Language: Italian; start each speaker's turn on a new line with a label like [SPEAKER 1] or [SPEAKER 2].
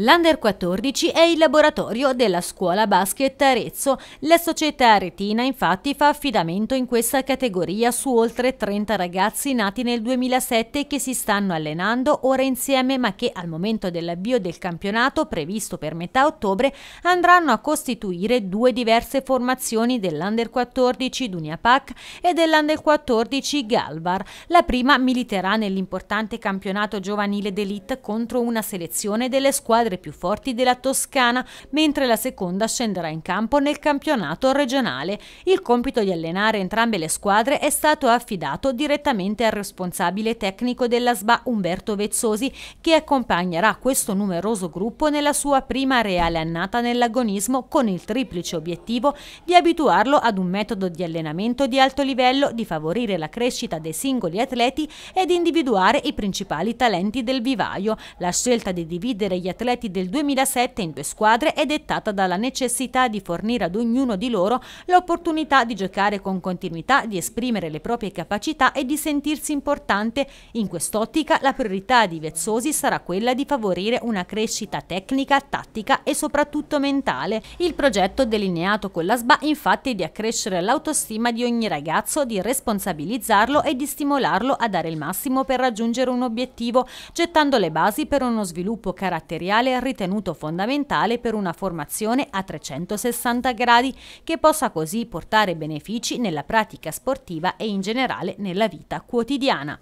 [SPEAKER 1] L'Under 14 è il laboratorio della scuola basket Arezzo. La società aretina infatti fa affidamento in questa categoria su oltre 30 ragazzi nati nel 2007 che si stanno allenando ora insieme ma che al momento dell'avvio del campionato previsto per metà ottobre andranno a costituire due diverse formazioni dell'Under 14 Dunia Pac e dell'Under 14 Galvar. La prima militerà nell'importante campionato giovanile d'elite contro una selezione delle squadre squadre più forti della Toscana, mentre la seconda scenderà in campo nel campionato regionale. Il compito di allenare entrambe le squadre è stato affidato direttamente al responsabile tecnico della SBA Umberto Vezzosi, che accompagnerà questo numeroso gruppo nella sua prima reale annata nell'agonismo con il triplice obiettivo di abituarlo ad un metodo di allenamento di alto livello, di favorire la crescita dei singoli atleti e di individuare i principali talenti del vivaio. La scelta di dividere gli atleti atleti del 2007 in due squadre è dettata dalla necessità di fornire ad ognuno di loro l'opportunità di giocare con continuità, di esprimere le proprie capacità e di sentirsi importante. In quest'ottica la priorità di Vezzosi sarà quella di favorire una crescita tecnica, tattica e soprattutto mentale. Il progetto delineato con la SBA infatti è di accrescere l'autostima di ogni ragazzo, di responsabilizzarlo e di stimolarlo a dare il massimo per raggiungere un obiettivo, gettando le basi per uno sviluppo caratteriale materiale ritenuto fondamentale per una formazione a 360 gradi che possa così portare benefici nella pratica sportiva e in generale nella vita quotidiana.